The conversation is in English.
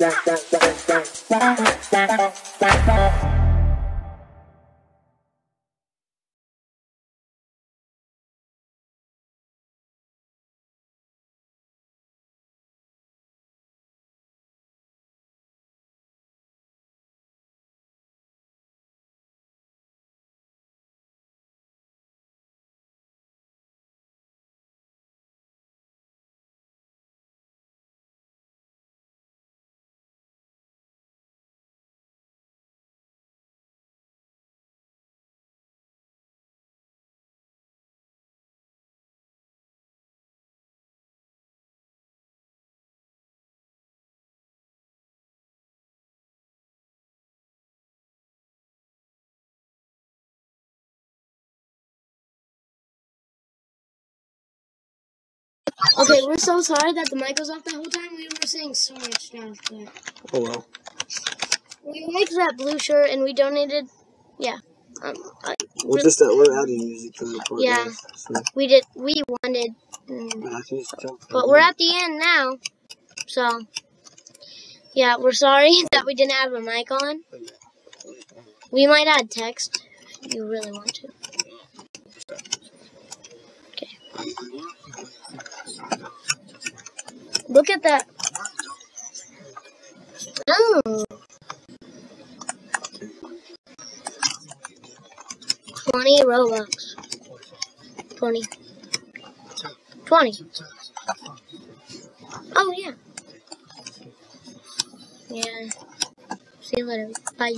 Yeah. Okay, we're so sorry that the mic was off the whole time. We were saying so much stuff, but Oh well. we liked that blue shirt and we donated. Yeah, um, I, We're just uh, we're adding music to the report. Yeah. So, we did. We wanted, jump but we're at the end now. So, yeah, we're sorry that we didn't have a mic on. We might add text if you really want to. Okay. Look at that. Oh. 20 Robux. 20. 20. Oh, yeah. Yeah. See you later. Bye.